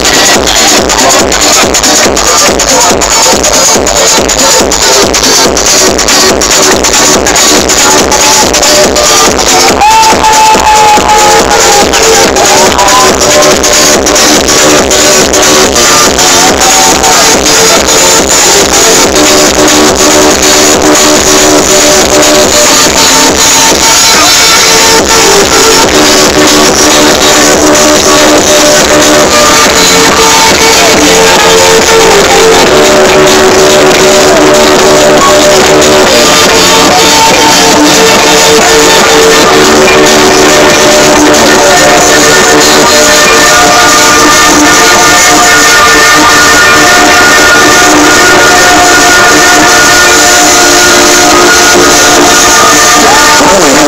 Thank you.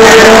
¡Viva!